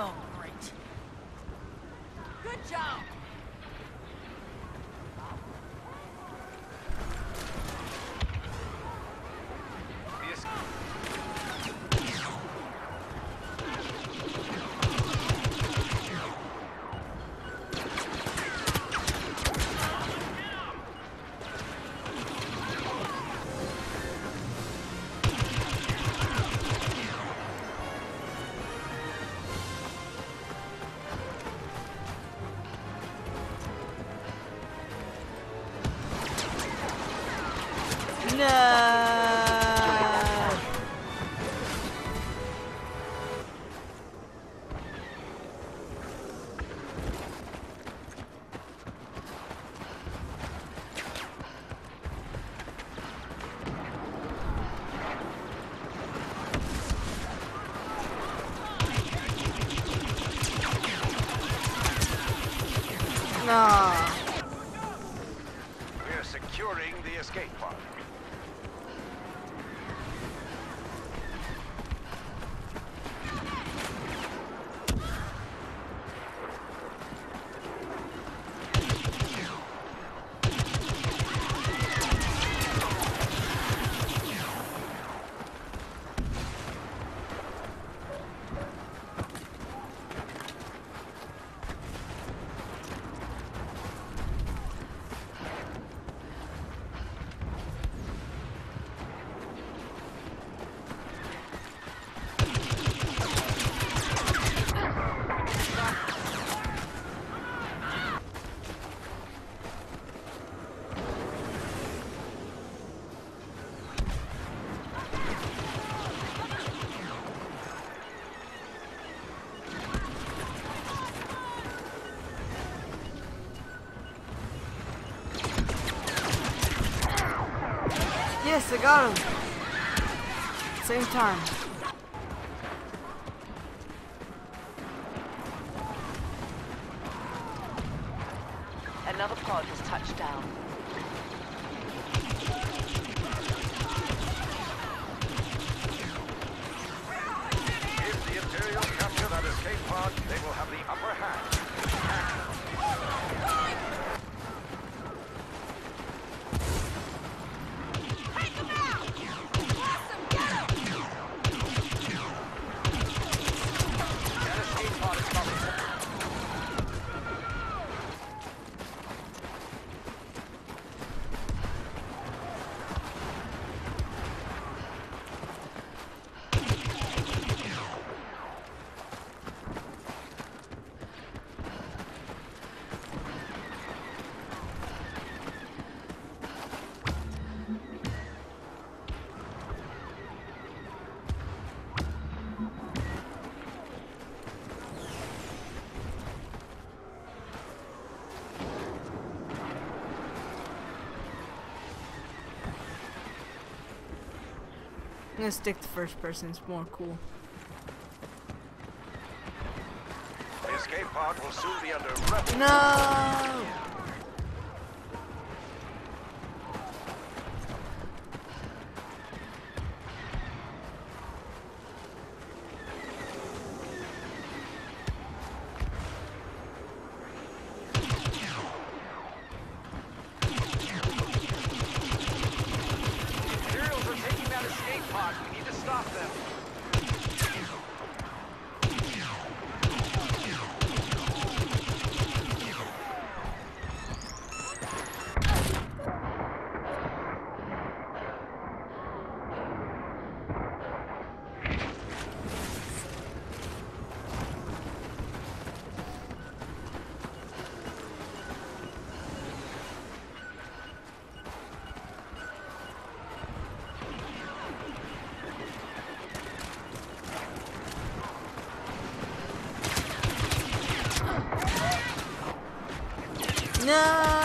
Oh, great. Good job! No. No. Ah. We're securing the escape pod. Yes, I got him. Same time. Another pod has touched down. I'm gonna stick to first person. It's more cool. The escape pod will soon be under. No. No.